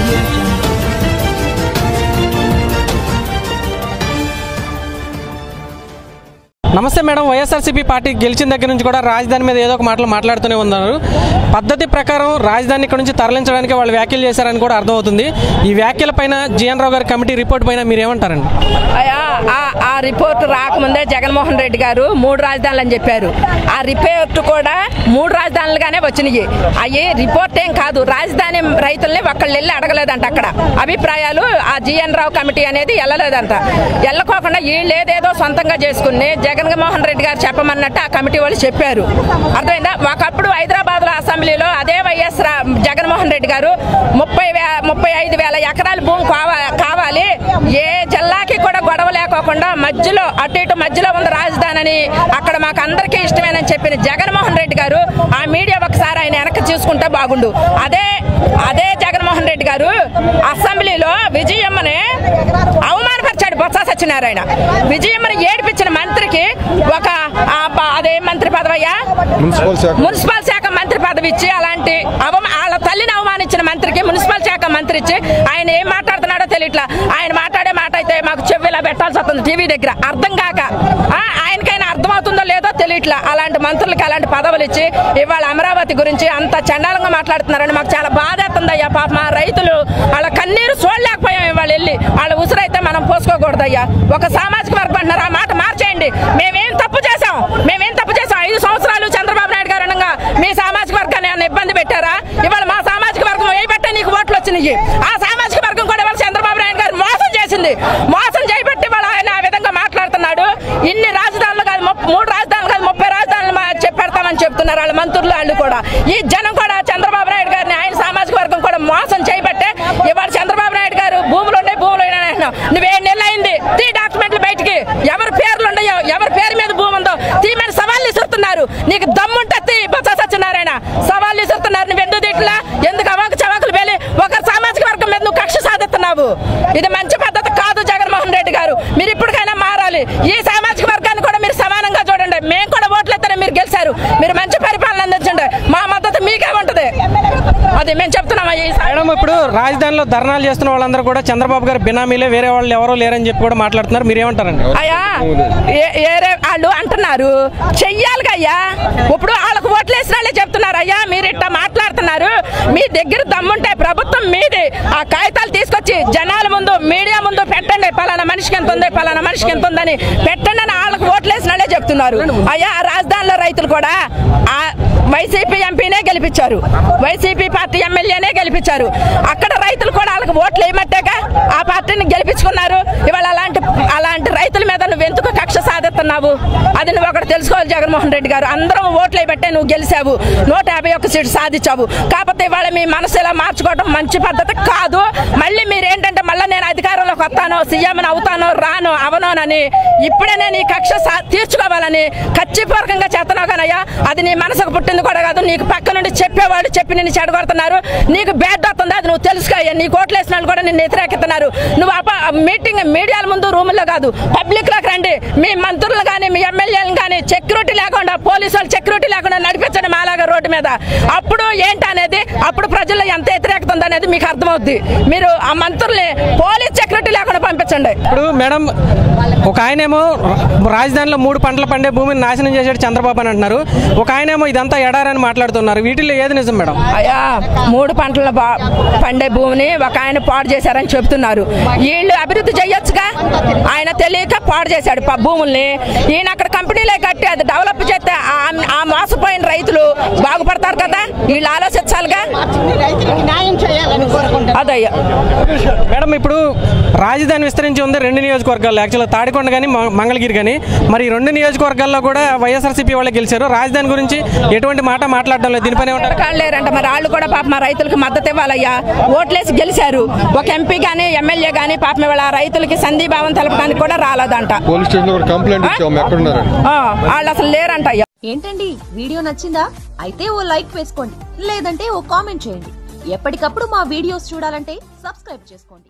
Thank you. నమస్తే madam YSRCP party గెలిచిన దగ్గర నుంచి కూడా రాజధాని మీద ఏదో ఒక మాటలు మాట్లాడుతూనే ఉన్నారు. పద్ధతి ప్రకారం రాజధాని ఇక్కడ నుంచి తరలించడానికి వాళ్ళు వ్యాఖ్యలు చేశారని కూడా అర్థమవుతుంది. ఈ వ్యాఖ్యల పైన జిఎన్ రావు గారి కమిటీ రిపోర్ట్ పైన మీరు ఏమంటారండి? ఆ- రిపోర్ట్ రాకముందే జగన్మోహన్ రెడ్డి గారు మూడు రాజధానులు అని చెప్పారు. ఆ రిపోర్ట్ కూడా మూడు రాజధానులుగానే వచ్చినాయి. అవి రిపోర్ట్ ఏం కాదు. రాజధాని రైతుల్ని ఒక్కళ్ళు వెళ్ళి అడగలేదంట అక్కడ. అభిప్రాయాలు ఆ జిఎన్ రావు కమిటీ అనేది వెళ్ళలేదంట వెళ్ళకోకుండా వీళ్ళు ఏదేదో సొంతంగా చేసుకుని జగన్మోహన్ రెడ్డి గారు చెప్పమన్నట్టు ఆ కమిటీ వాళ్ళు చెప్పారు. అర్థమైందా? ఒకప్పుడు హైదరాబాద్లో అసెంబ్లీలో అదే వైఎస్ రా- జగన్మోహన్ రెడ్డి గారు ముప్పై ముప్పై ఐదు వేల ఎకరాల భూమి కావాలి. ఏ జిల్లాకి కూడా గొడవ లేకోకుండా మధ్యలో అటు ఇటు మధ్యలో ఉంది రాజధాని అని అక్కడ మాకు అందరికీ ఇష్టమేనని చెప్పిన జగన్మోహన్ రెడ్డి గారు ఆ మీడియా ఒకసారి ఆయన వెనక్కి చూసుకుంటే బాగుండు. అదే అదే జగన్మోహన్ రెడ్డి గారు అసెంబ్లీలో విజయమ్మని బొత్స సత్యనారాయణ విజయమ్మని ఏడిపించిన మంత్రికి ఒక అదే మంత్రి పదవయ్యా? మున్సిపల్ శాఖ. మంత్రి పదవి ఇచ్చి అలాంటి అవమ వాళ్ళ తల్లిని అవమానించిన మంత్రికి మున్సిపల్ శాఖ మంత్రి ఇచ్చి ఆయన ఏం మాట్లాడుతున్నాడో తెలియట్లా. ఆయన మాట్లాడే మాట అయితే మాకు చెవిలా పెట్టాల్సి వస్తుంది టీవీ దగ్గర. అర్థం కాక. ఆ, ఆయనకైనా అర్థమవుతుందో లేదో తెలియట్లా. అలాంటి మంత్రులకి అలాంటి పదవులు ఇచ్చి ఇవాళ అమరావతి గురించి అంత చండాలంగా మాట్లాడుతున్నారని మాకు చాలా బాధేస్తుంది అయ్యా పాప. మా రైతులు వాళ్ళ కన్నీరు చూడలేకపోయాం ఇవాళ వెళ్ళి వాళ్ళ ఉసురైతే మనం పోసుకోకూడదయ్యా. ఒక సామాజిక వర్గం అంటున్నారు? ఆ మాట మార్చేయండి. మేమేం తప్పు చేసాం మేమేం తప్పు చేసాం ఐదు సంవత్సరాలు చంద్రబాబు నాయుడు గారు అనగా మీ సామాజిక వర్గాన్ని ఏమైనా ఇబ్బంది పెట్టారా? ఇవాళ మా సామాజిక వర్గం ఏ బట్టే నీకు ఓట్లు వచ్చినాయి? ఆ సామాజిక వర్గం కూడా ఇవాళ చంద్రబాబు నాయుడు గారు మోసం చేసింది. మోసం చేయబట్టి ఇవాళ ఆయన ఆ విధంగా మాట్లాడుతున్నాడు. ఇన్ని రాజధానులు కాదు మూడు రాజధానులు కాదు ముప్పై రాజధానులు మా- చెప్తున్నారు వాళ్ళ మంత్రులు వాళ్ళు కూడా. ఈ జనం కూడా చంద్రబాబు నాయుడు గారిని ఆయన సామాజిక వర్గం కూడా మోసం చేయబట్టే ఇవాళ చంద్రబాబు నాయుడు గారు భూములు ఉన్నాయి భూములు ఉన్నాయి అంటున్నావు. నువ్వేడు నెలలు అయింది తీ డాక్యుమెంట్లు బయటికి ఎవరి పేర్లు ఉన్నాయో ఎవరి పేరు మీద భూమి ఉందో తీమని సవాళ్ళు ఇస్తున్నారు నీకు దమ్ముంటే తీ బొత్స సత్యనారాయణ సవాళ్ళు ఇస్తున్నారు నువ్వు ఎందుకు తిట్లా ఎందుకు అవాకు చవాకులు వేలి ఒక సామాజిక వర్గం మీద నువ్వు సాధిస్తున్నావు ఇది మంచి పద్ధతి కాదు జగన్మోహన్ రెడ్డి గారు. మీరు ఇప్పటికైనా మారాలి. ఈ సామాజిక వర్గాన్ని కూడా మీరు సమానంగా చూడండి. మేము కూడా ఓట్లు ఎత్తారే మీరు గెలిచారు. మీరు మంచి పరిపాలన అందించండి. మా మద్దతు మీకే ఉంటది. అది మేము మేడం ఇప్పుడు రాజధానిలో ధర్నాలు చేస్తున్న వాళ్ళందరూ కూడా చంద్రబాబు గారి బినామీలే వేరే వాళ్ళు ఎవరో లేరని చెప్పి కూడా మాట్లాడుతున్నారు. మీరు ఏమంటారండి అయ్యా వాళ్ళు అంటున్నారు. చెయ్యాలిగా అయ్యా. ఇప్పుడు వాళ్ళకు ఓట్లు వేసిన వాళ్ళే చెప్తున్నారు. అయ్యా మీరు ఇట్లా మాట్లాడుతున్నారు మీ దగ్గర దమ్ముంటే ప్రభుత్వం మీది. ఆ కాగితాలు తీసుకొచ్చి జనాల ముందు మీడియా ముందు పెట్టండి. పలానా మనిషికి ఎంత ఉంది పలానా మనిషికి ఎంత ఉందని పెట్టండి అని వాళ్ళకి ఓట్లు చెప్తున్నారు. అయ్యా రాజధానిలో రైతులు కూడా ఆ వైసీపీ ఎంపీనే గెలిపించారు. వైసీపీ పార్టీ ఎమ్మెల్యేనే గెలిపించారు. అక్కడ రైతులు కూడా వాళ్ళకి ఓట్లు వేయమట్టాక ఆ పార్టీని గెలిపించుకున్నారు. ఇవాళ అలాంటి అలాంటి రైతుల మీద నువ్వు ఎందుకు కక్ష సాధిస్తున్నావు అది నువ్వు ఒకటి తెలుసుకోవాలి జగన్మోహన్ రెడ్డి గారు. అందరం ఓట్లే పెట్టే నువ్వు గెలిచావు. నూట యాభై ఒక్క సీటు సాధించావు. కాకపోతే ఇవాళ మీ మనసు ఇలా మార్చుకోవడం మంచి పద్ధతి కాదు. మళ్ళీ మీరేంటంటే మళ్ళీ నేను అధికారంలోకి వస్తాను సీఎంని అవుతాను రాను అవనోనని ఇప్పుడే నేను ఈ కక్ష తీర్చుకోవాలని ఖచ్చితపూర్వకంగా చేస్తున్నావు కానయ్యా. అది నీ మనసుకు పుట్టింది కూడా కాదు. నీకు పక్క నుండి చెప్పేవాళ్ళు చెప్పి నిన్ను చెడగొడుతున్నారు. నీకు బ్యాడ్ వస్తుంది. అది నువ్వు తెలుసుకోయ్యా నీ కోట్లు వేసిన వాళ్ళు కూడా నిన్ను వ్యతిరేకిస్తున్నారు. నువ్వు మీటింగ్ మీడియాల ముందు రూముల్లో కాదు. పబ్లిక్లోకి రండి. మీ మంత్రులు కానీ మీ ఎమ్మెల్యేలు కానీ సెక్యూరిటీ లేకుండా పోలీసు వాళ్ళు సెక్యూరిటీ లేకుండా నడిపించండి మాలాగా రోడ్డు మీద. అప్పుడు ఏంటి అనేది అప్పుడు ప్రజల్లో ఎంత వ్యతిరేకత ఉంది అనేది మీకు అర్థమవుద్ది. మీరు ఆ మంత్రుల్ని పోలీస్ సెక్యూరిటీ లేకుండా పంపించండి. ఇప్పుడు మేడం ఒక ఆయనేమో రాజధానిలో మూడు పంటలు పండే భూమిని నాశనం చేశాడు చంద్రబాబు అని అంటున్నారు. ఒక ఆయనేమో ఇదంతా ఎడారని మాట్లాడుతున్నారు. వీటిల్లో ఏది నిజం మేడం? అయ్యా మూడు పంటల పండే భూమిని ఒక ఆయన పాడు చేశారని చెప్తున్నారు వీళ్ళు అభివృద్ధి చేయొచ్చుగా? ఆయన తెలియక పాడు చేశాడు భూముల్ని. ఈయన అక్కడ కంపెనీలే కట్టి అది డెవలప్ చేస్తే ఆ- మోసపోయిన రైతులు బాగుపడతారు కదా? వీళ్ళు ఆలోచించాలిగా? అదయ్యా. మేడం ఇప్పుడు రాజధాని విస్తరించి ఉంది రెండు నియోజకవర్గాల్లో. యాక్చువల్గా తాడికొండ కానీ మంగళగిరి కానీ మరి రెండు నియోజకవర్గాల్లో కూడా వైఎస్ఆర్సీపీ వాళ్ళే గెలిచారు. రాజధాని గురించి ఎటువంటి మాట మాట్లాడడం లేదు. దీనిపైన లేరంట మరి వాళ్ళు కూడా పాప మా రైతులకు మద్దతు ఇవ్వాలయ్యా. ఓట్లేసి గెలిచారు. ఒక ఎంపీ గానీ ఎమ్మెల్యే గానీ పాపం ఇవాళ రైతులకి సంధీభావం తెలపడానికి కూడా రాలేదంట. పోలీస్ స్టేషన్ కూడా కంప్లైంట్ ఇచ్చాము ఎక్కడున్నారు ఆ, వాళ్ళు అసలు లేరంట. అయ్యా ఏంటండి వీడియో నచ్చిందా? అయితే ఓ లైక్ వేసుకోండి లేదంటే ఓ కామెంట్ చేయండి. ఎప్పటికప్పుడు మా వీడియోస్ చూడాలంటే సబ్స్క్రైబ్ చేసుకోండి.